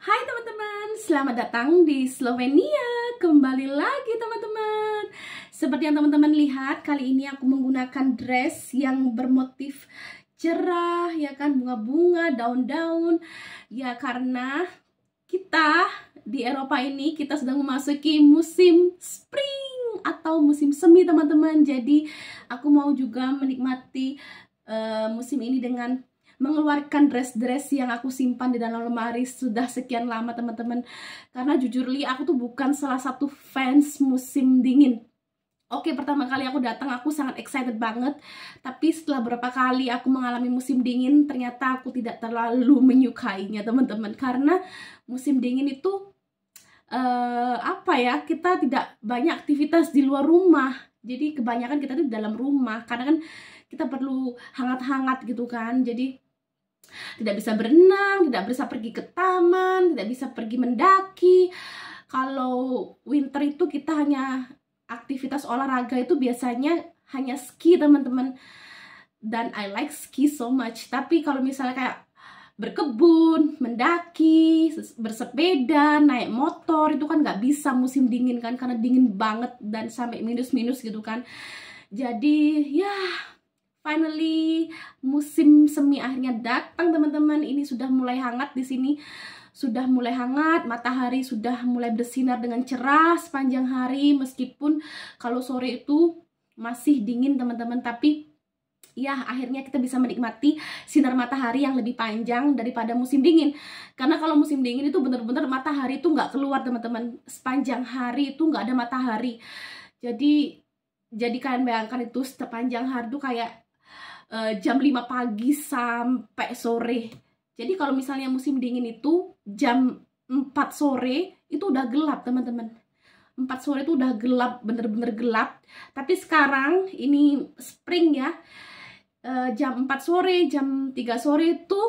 Hai teman-teman, selamat datang di Slovenia. Kembali lagi teman-teman. Seperti yang teman-teman lihat, kali ini aku menggunakan dress yang bermotif cerah, ya kan, bunga-bunga, daun-daun. Ya karena kita di Eropa ini kita sedang memasuki musim spring atau musim semi teman-teman. Jadi aku mau juga menikmati uh, musim ini dengan mengeluarkan dress-dress yang aku simpan di dalam lemari sudah sekian lama teman-teman karena jujur li aku tuh bukan salah satu fans musim dingin Oke, pertama kali aku datang aku sangat excited banget. Tapi setelah berapa kali aku mengalami musim dingin, ternyata aku tidak terlalu menyukainya, teman-teman. Karena musim dingin itu uh, apa ya? Kita tidak banyak aktivitas di luar rumah. Jadi kebanyakan kita tuh di dalam rumah. Karena kan kita perlu hangat-hangat gitu kan. Jadi tidak bisa berenang, tidak bisa pergi ke taman, tidak bisa pergi mendaki. Kalau winter itu kita hanya aktivitas olahraga itu biasanya hanya ski teman-teman. Dan I like ski so much. Tapi kalau misalnya kayak berkebun, mendaki, bersepeda, naik motor itu kan nggak bisa musim dingin kan karena dingin banget dan sampai minus-minus gitu kan. Jadi ya finally musim semi akhirnya datang teman-teman. Ini sudah mulai hangat di sini. Sudah mulai hangat matahari sudah mulai bersinar dengan cerah sepanjang hari. Meskipun kalau sore itu masih dingin teman-teman. Tapi ya akhirnya kita bisa menikmati sinar matahari yang lebih panjang daripada musim dingin. Karena kalau musim dingin itu benar-benar matahari itu nggak keluar teman-teman. Sepanjang hari itu nggak ada matahari. Jadi jadi kalian bayangkan itu sepanjang hari itu kayak uh, jam 5 pagi sampai sore. Jadi kalau misalnya musim dingin itu jam 4 sore itu udah gelap teman-teman. 4 sore itu udah gelap, bener-bener gelap. Tapi sekarang ini spring ya, uh, jam 4 sore, jam 3 sore itu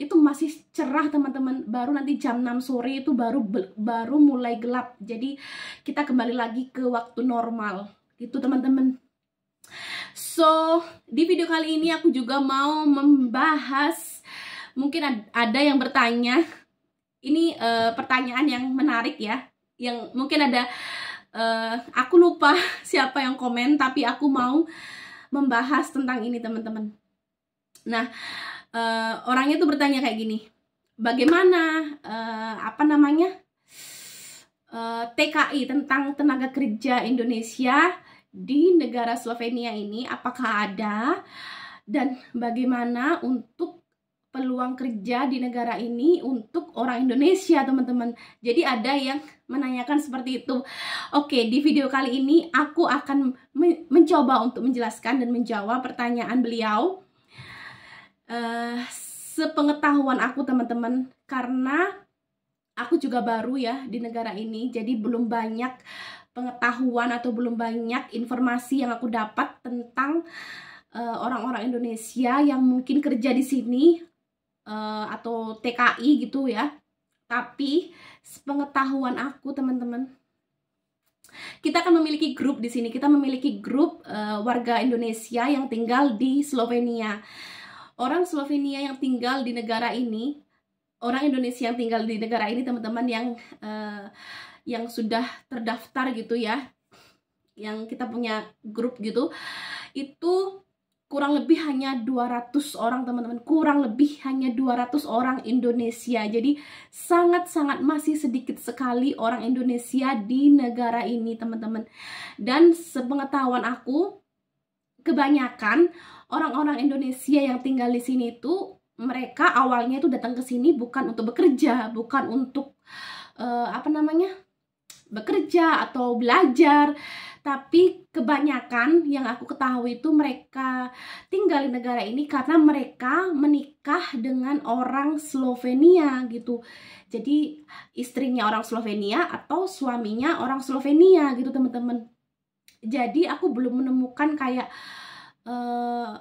itu masih cerah teman-teman baru nanti jam 6 sore itu baru baru mulai gelap jadi kita kembali lagi ke waktu normal gitu teman-teman So, di video kali ini aku juga mau membahas mungkin ada yang bertanya. Ini uh, pertanyaan yang menarik ya, yang mungkin ada uh, aku lupa siapa yang komen tapi aku mau membahas tentang ini teman-teman. Nah, uh, orangnya tuh bertanya kayak gini. Bagaimana uh, apa namanya? Uh, TKI tentang tenaga kerja Indonesia di negara Slovenia ini apakah ada? Dan bagaimana untuk peluang kerja di negara ini untuk orang Indonesia teman-teman? Jadi ada yang menanyakan seperti itu. Oke di video kali ini aku akan mencoba untuk menjelaskan dan menjawab pertanyaan beliau. Uh, sepengetahuan aku teman-teman karena aku juga baru ya di negara ini jadi belum banyak pengetahuan atau belum banyak informasi yang aku dapat tentang eh, orang-orang uh, Indonesia yang mungkin kerja di sini uh, atau TKI gitu ya. Tapi pengetahuan aku teman-teman kita akan memiliki grup di sini. Kita memiliki grup uh, warga Indonesia yang tinggal di Slovenia. Orang Slovenia yang tinggal di negara ini, orang Indonesia yang tinggal di negara ini, teman-teman yang uh, yang sudah terdaftar gitu ya yang kita punya grup gitu itu kurang lebih hanya 200 orang teman-teman. Kurang lebih hanya 200 orang Indonesia. Jadi sangat-sangat masih sedikit sekali orang Indonesia di negara ini teman-teman. Dan sepengetahuan aku kebanyakan orang-orang Indonesia yang tinggal di sini itu mereka awalnya itu datang ke sini bukan untuk bekerja bukan untuk uh, apa namanya bekerja atau belajar. Tapi kebanyakan yang aku ketahui itu mereka tinggal di negara ini karena mereka menikah dengan orang Slovenia gitu. Jadi istrinya orang Slovenia atau suaminya orang Slovenia gitu teman-teman. Jadi aku belum menemukan kayak uh,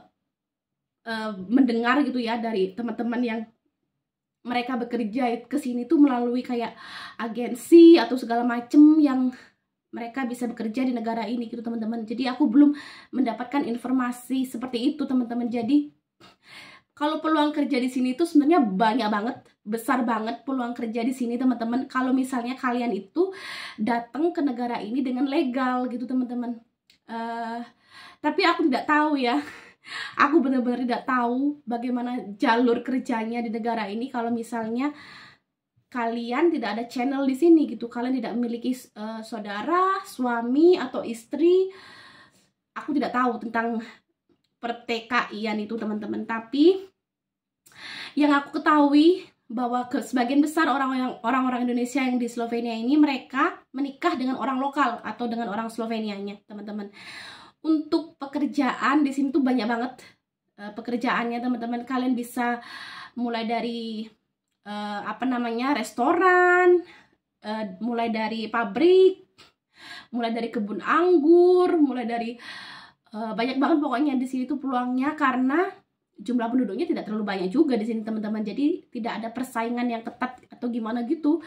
uh, mendengar gitu ya dari teman-teman yang mereka bekerja ke sini tuh melalui kayak agensi atau segala macem yang mereka bisa bekerja di negara ini gitu teman-teman. Jadi aku belum mendapatkan informasi seperti itu teman-teman. Jadi kalau peluang kerja di sini itu sebenarnya banyak banget besar banget peluang kerja di sini teman-teman kalau misalnya kalian itu datang ke negara ini dengan legal gitu teman-teman uh, tapi aku tidak tahu ya aku benar-benar tidak tahu bagaimana jalur kerjanya di negara ini kalau misalnya kalian tidak ada channel di sini gitu. Kalian tidak memiliki uh, saudara suami atau istri. Aku tidak tahu tentang pertki itu teman-teman. Tapi yang aku ketahui bahwa ke sebagian besar orang-orang orang-orang Indonesia yang di Slovenia ini mereka menikah dengan orang lokal atau dengan orang Slovenianya, teman-teman. Untuk pekerjaan di sini tuh banyak banget uh, pekerjaannya, teman-teman. Kalian bisa mulai dari uh, apa namanya? restoran, uh, mulai dari pabrik, mulai dari kebun anggur, mulai dari uh, banyak banget pokoknya di sini tuh peluangnya karena jumlah penduduknya tidak terlalu banyak juga di sini teman-teman jadi tidak ada persaingan yang ketat atau gimana gitu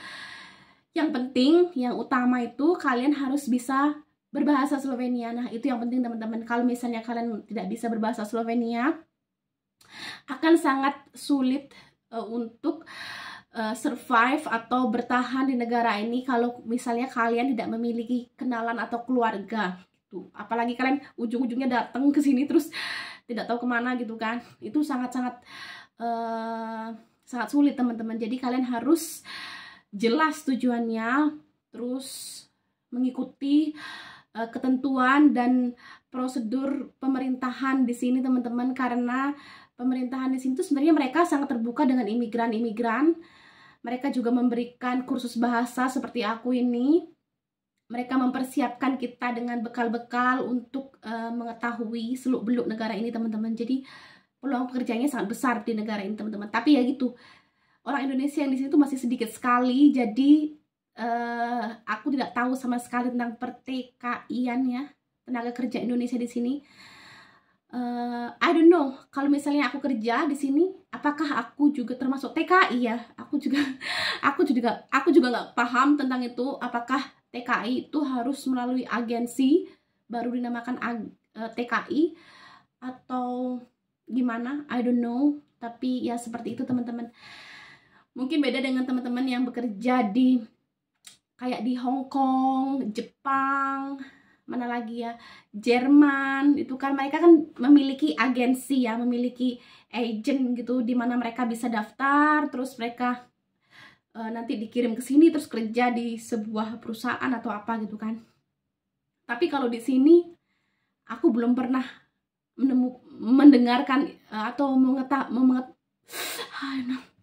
yang penting yang utama itu kalian harus bisa berbahasa Slovenia. Nah itu yang penting teman-teman. Kalau misalnya kalian tidak bisa berbahasa Slovenia akan sangat sulit uh, untuk uh, survive atau bertahan di negara ini kalau misalnya kalian tidak memiliki kenalan atau keluarga gitu. Apalagi kalian ujung-ujungnya datang ke sini terus tidak tahu ke mana gitu kan. Itu sangat-sangat uh, sangat sulit teman-teman. Jadi kalian harus jelas tujuannya terus mengikuti uh, ketentuan dan prosedur pemerintahan di sini teman-teman. Karena pemerintahan di sini tuh sebenarnya mereka sangat terbuka dengan imigran-imigran. Mereka juga memberikan kursus bahasa seperti aku ini. Mereka mempersiapkan kita dengan bekal-bekal untuk uh, mengetahui seluk-beluk negara ini teman-teman. Jadi peluang pekerjaannya sangat besar di negara ini teman-teman. Tapi ya gitu orang Indonesia yang di sini tuh masih sedikit sekali. Jadi uh, aku tidak tahu sama sekali tentang pertki-an ya tenaga kerja Indonesia di sini. Uh, I don't know. Kalau misalnya aku kerja di sini apakah aku juga termasuk TKI ya? Aku juga aku juga aku juga nggak paham tentang itu. Apakah TKI itu harus melalui agensi baru dinamakan uh, TKI atau gimana? I don't know. Tapi ya seperti itu teman-teman. Mungkin beda dengan teman-teman yang bekerja di kayak di Hong Kong Jepang mana lagi ya? Jerman itu kan mereka kan memiliki agensi ya memiliki agent gitu di mana mereka bisa daftar terus mereka uh, nanti dikirim ke sini terus kerja di sebuah perusahaan atau apa gitu kan. Tapi kalau di sini aku belum pernah menemu mendengarkan uh, atau mengetah menget